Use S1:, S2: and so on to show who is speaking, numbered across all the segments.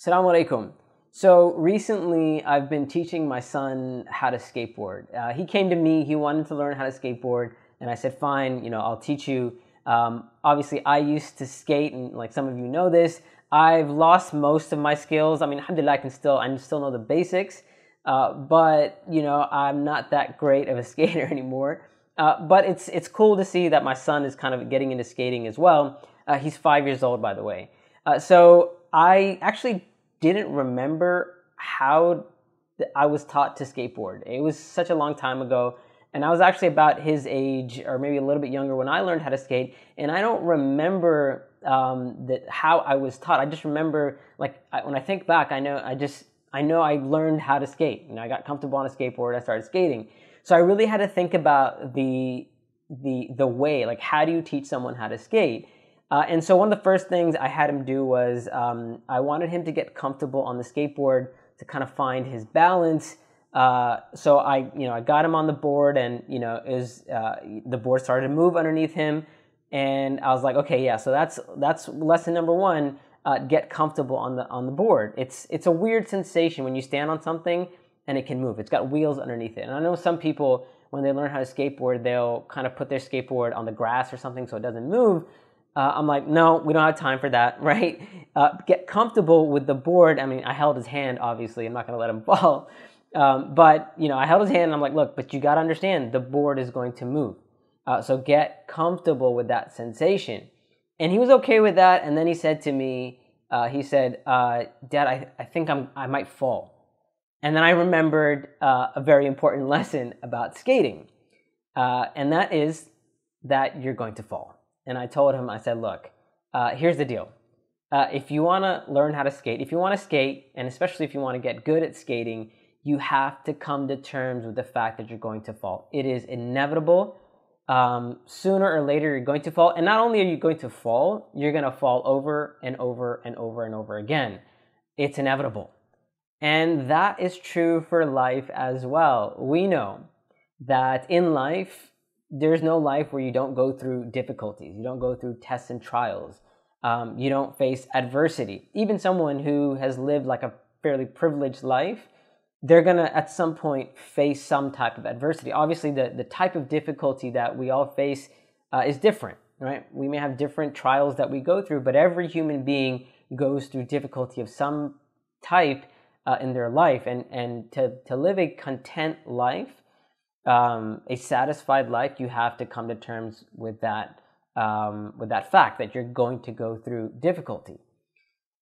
S1: Assalamu alaikum. So recently, I've been teaching my son how to skateboard. Uh, he came to me, he wanted to learn how to skateboard, and I said, fine, you know, I'll teach you. Um, obviously, I used to skate, and like some of you know this, I've lost most of my skills. I mean, alhamdulillah, I can still, I still know the basics, uh, but you know, I'm not that great of a skater anymore. Uh, but it's it's cool to see that my son is kind of getting into skating as well. Uh, he's five years old, by the way. Uh, so I actually didn't remember how I was taught to skateboard. It was such a long time ago. And I was actually about his age, or maybe a little bit younger, when I learned how to skate. And I don't remember um, that how I was taught. I just remember, like, I, when I think back, I know I just I know I learned how to skate. Know, I got comfortable on a skateboard. I started skating. So I really had to think about the the the way, like, how do you teach someone how to skate? Uh, and so one of the first things I had him do was um, I wanted him to get comfortable on the skateboard to kind of find his balance. Uh, so I, you know, I got him on the board, and you know, is uh, the board started to move underneath him, and I was like, okay, yeah. So that's that's lesson number one. Uh, get comfortable on the on the board. It's it's a weird sensation when you stand on something and it can move. It's got wheels underneath it. And I know some people when they learn how to skateboard, they'll kind of put their skateboard on the grass or something so it doesn't move. Uh, I'm like, no, we don't have time for that, right? Uh, get comfortable with the board. I mean, I held his hand, obviously. I'm not going to let him fall. Um, but, you know, I held his hand and I'm like, look, but you got to understand the board is going to move. Uh, so get comfortable with that sensation. And he was okay with that. And then he said to me, uh, he said, uh, Dad, I, I think I'm, I might fall. And then I remembered uh, a very important lesson about skating. and that is that you're going to fall and I told him, I said, look, uh, here's the deal. Uh, if you want to learn how to skate, if you want to skate, and especially if you want to get good at skating, you have to come to terms with the fact that you're going to fall. It is inevitable. Um, sooner or later, you're going to fall. And not only are you going to fall, you're going to fall over and over and over and over again. It's inevitable. And that is true for life as well. We know that in life, there's no life where you don't go through difficulties, you don't go through tests and trials, um, you don't face adversity. Even someone who has lived like a fairly privileged life, they're gonna at some point face some type of adversity. Obviously, the, the type of difficulty that we all face uh, is different, right? We may have different trials that we go through, but every human being goes through difficulty of some type uh, in their life. And, and to, to live a content life, um, a satisfied life, you have to come to terms with that um, with that fact that you're going to go through difficulty.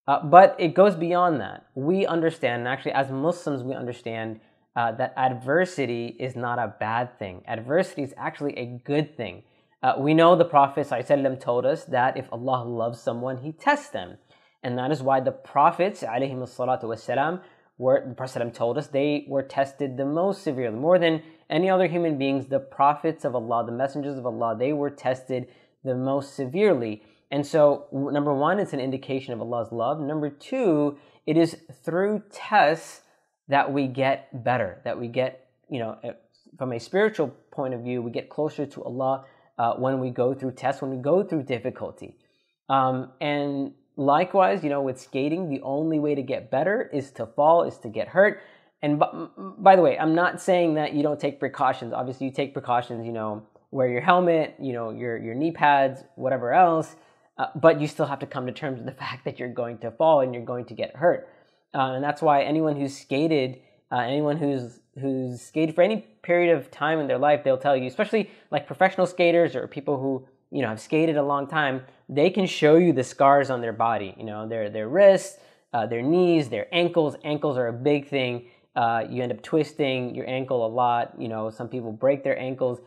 S1: Uh, but it goes beyond that. We understand, and actually, as Muslims, we understand uh, that adversity is not a bad thing. Adversity is actually a good thing. Uh, we know the Prophet ﷺ told us that if Allah loves someone, He tests them. And that is why the Prophets, والسلام, were, the Prophet told us, they were tested the most severely. More than any other human beings, the prophets of Allah, the messengers of Allah, they were tested the most severely. And so, number one, it's an indication of Allah's love. Number two, it is through tests that we get better, that we get, you know, eh, from a spiritual point of view, we get closer to Allah uh, when we go through tests, when we go through difficulty. Um, and likewise, you know, with skating, the only way to get better is to fall, is to get hurt. And by the way, I'm not saying that you don't take precautions. Obviously, you take precautions. You know, wear your helmet, you know, your your knee pads, whatever else. Uh, but you still have to come to terms with the fact that you're going to fall and you're going to get hurt. Uh, and that's why anyone who's skated, uh, anyone who's who's skated for any period of time in their life, they'll tell you, especially like professional skaters or people who you know have skated a long time, they can show you the scars on their body. You know, their their wrists, uh, their knees, their ankles. Ankles are a big thing uh, you end up twisting your ankle a lot. You know, some people break their ankles.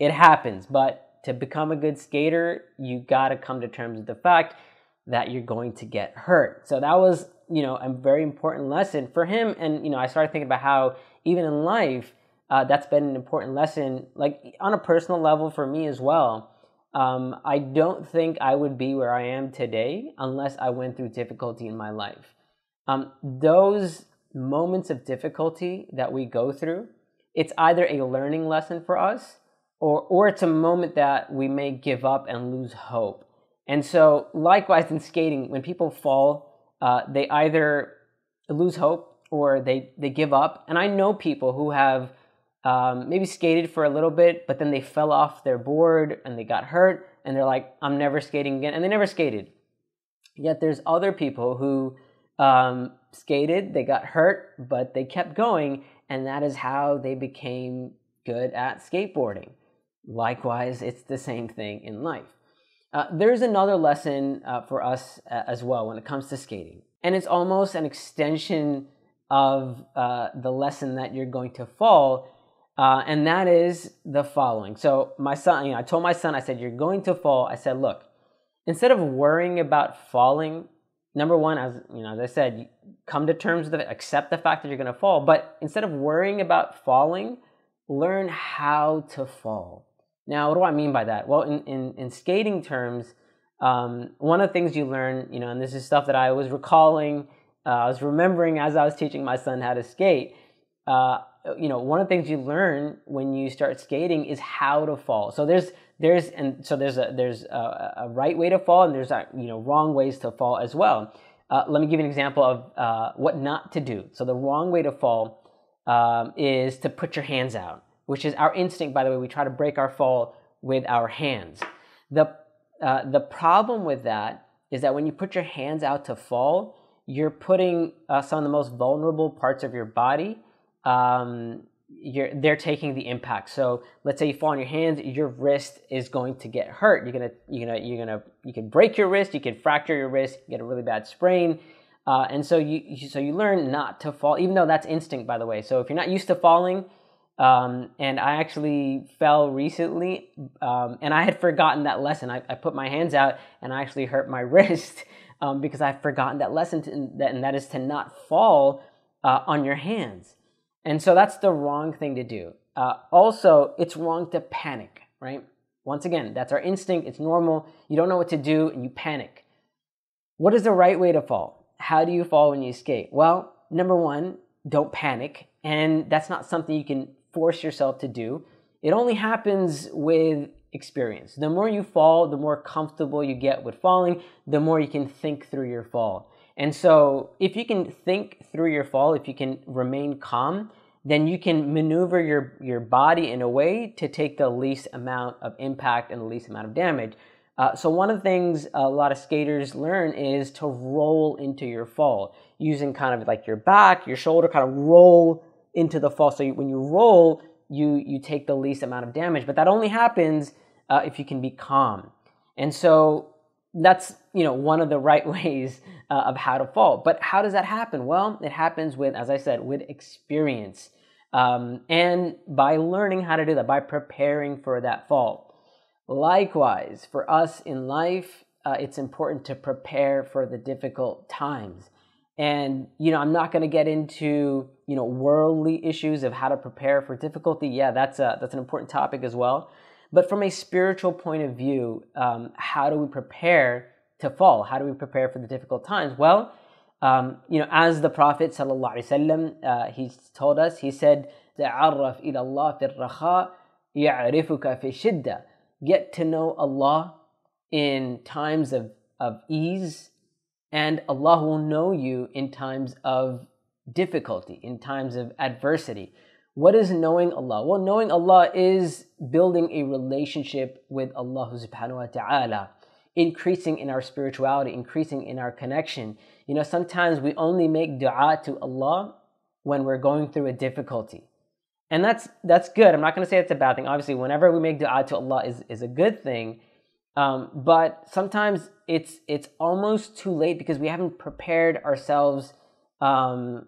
S1: It happens, but to become a good skater, you got to come to terms with the fact that you're going to get hurt. So that was, you know, a very important lesson for him. And you know, I started thinking about how even in life, uh, that's been an important lesson, like on a personal level for me as well. Um, I don't think I would be where I am today unless I went through difficulty in my life. Um, those moments of difficulty that we go through, it's either a learning lesson for us or, or it's a moment that we may give up and lose hope. And so, likewise in skating, when people fall, uh, they either lose hope or they, they give up. And I know people who have um, maybe skated for a little bit, but then they fell off their board and they got hurt and they're like, I'm never skating again. And they never skated. Yet there's other people who um, skated, they got hurt, but they kept going. And that is how they became good at skateboarding. Likewise, it's the same thing in life. Uh, there's another lesson uh, for us uh, as well when it comes to skating, and it's almost an extension of uh, the lesson that you're going to fall, uh, and that is the following. So, my son, you know, I told my son, I said, "You're going to fall." I said, "Look, instead of worrying about falling, number one, as you know, as I said, come to terms with it, accept the fact that you're going to fall, but instead of worrying about falling, learn how to fall." Now, what do I mean by that? Well, in, in, in skating terms, um, one of the things you learn, you know, and this is stuff that I was recalling, uh, I was remembering as I was teaching my son how to skate. Uh, you know, one of the things you learn when you start skating is how to fall. So there's there's and so there's a there's a, a right way to fall and there's a, you know wrong ways to fall as well. Uh, let me give you an example of uh, what not to do. So the wrong way to fall um, is to put your hands out which is our instinct, by the way. We try to break our fall with our hands. The, uh, the problem with that is that when you put your hands out to fall, you're putting uh, some of the most vulnerable parts of your body. Um, they're taking the impact. So let's say you fall on your hands, your wrist is going to get hurt. You're gonna, you're gonna, you're gonna, you can break your wrist, you can fracture your wrist, get a really bad sprain. Uh, and so you, so you learn not to fall, even though that's instinct, by the way. So if you're not used to falling, um, and I actually fell recently, um, and I had forgotten that lesson. I, I, put my hands out, and I actually hurt my wrist um, because I've forgotten that lesson, to, and that is to not fall uh, on your hands. And so that's the wrong thing to do. Uh, also, it's wrong to panic, right? Once again, that's our instinct. It's normal. You don't know what to do, and you panic. What is the right way to fall? How do you fall when you skate? Well, number one, don't panic. And that's not something you can force yourself to do. It only happens with experience. The more you fall, the more comfortable you get with falling, the more you can think through your fall. And so, if you can think through your fall, if you can remain calm, then you can maneuver your, your body in a way to take the least amount of impact and the least amount of damage. Uh, so, one of the things a lot of skaters learn is to roll into your fall using kind of like your back, your shoulder, kind of roll into the fall. So you, when you roll, you you take the least amount of damage. But that only happens uh, if you can be calm. And so that's you know one of the right ways uh, of how to fall. But how does that happen? Well, it happens with, as I said, with experience. Um, and by learning how to do that, by preparing for that fall. Likewise, for us in life, uh, it's important to prepare for the difficult times. And, you know, I'm not going to get into, you know, worldly issues of how to prepare for difficulty. Yeah, that's, a, that's an important topic as well. But from a spiritual point of view, um, how do we prepare to fall? How do we prepare for the difficult times? Well, um, you know, as the Prophet sallallahu uh, he told us, he said, "Ta'arraf ila Allah fi raha, ya'rifuka fi shidda." Get to know Allah in times of, of ease and Allah will know you in times of difficulty, in times of adversity. What is knowing Allah? Well, knowing Allah is building a relationship with Allah subhanahu wa ta'ala, increasing in our spirituality, increasing in our connection. You know, sometimes we only make dua to Allah when we're going through a difficulty. And that's that's good. I'm not going to say it's a bad thing. Obviously, whenever we make dua to Allah is, is a good thing. Um, but sometimes it's it's almost too late because we haven't prepared ourselves um,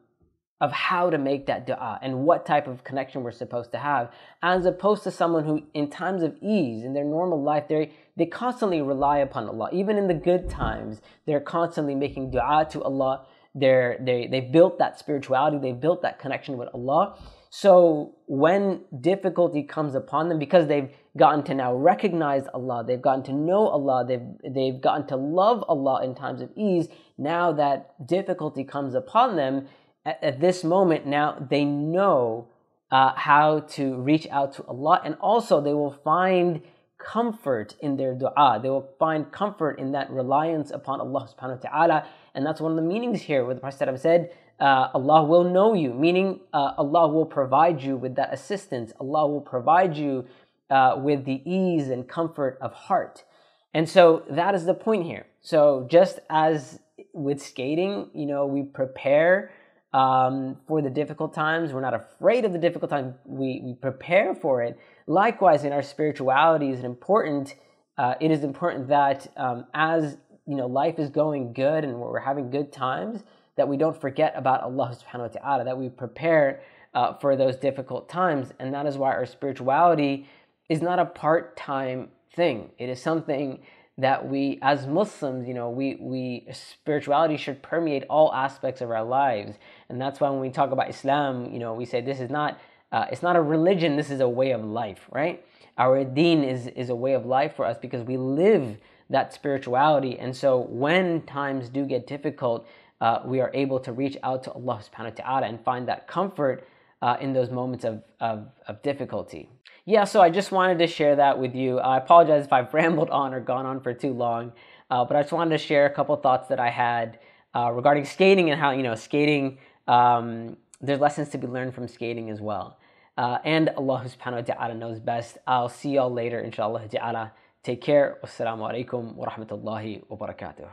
S1: of how to make that dua and what type of connection we're supposed to have, as opposed to someone who, in times of ease in their normal life, they they constantly rely upon Allah. Even in the good times, they're constantly making dua to Allah. They're they they built that spirituality. They built that connection with Allah. So when difficulty comes upon them, because they've gotten to now recognize Allah, they've gotten to know Allah, they've, they've gotten to love Allah in times of ease, now that difficulty comes upon them, at, at this moment, now they know uh, how to reach out to Allah, and also they will find comfort in their dua. They will find comfort in that reliance upon Allah subhanahu wa ta'ala. And that's one of the meanings here where the Prophet said, uh, Allah will know you, meaning uh, Allah will provide you with that assistance. Allah will provide you uh, with the ease and comfort of heart. And so that is the point here. So just as with skating, you know, we prepare um, for the difficult times. We're not afraid of the difficult times. We, we prepare for it. Likewise, in our spirituality, is important. Uh, it is important that um, as you know, life is going good and we're having good times, that we don't forget about Allah Subhanahu wa Taala. That we prepare uh, for those difficult times, and that is why our spirituality is not a part-time thing. It is something that we as Muslims, you know, we, we spirituality should permeate all aspects of our lives. And that's why when we talk about Islam, you know, we say this is not uh, it's not a religion, this is a way of life, right? Our deen is, is a way of life for us because we live that spirituality. And so when times do get difficult, uh, we are able to reach out to Allah subhanahu wa ta'ala and find that comfort uh, in those moments of, of, of difficulty yeah, so I just wanted to share that with you. I apologize if I've rambled on or gone on for too long, uh, but I just wanted to share a couple thoughts that I had uh, regarding skating and how, you know, skating, um, there's lessons to be learned from skating as well. Uh, and Allah subhanahu wa ta'ala knows best. I'll see y'all later, inshallah ta'ala. Take care. Wassalamu alaikum wa rahmatullahi wa barakatuh.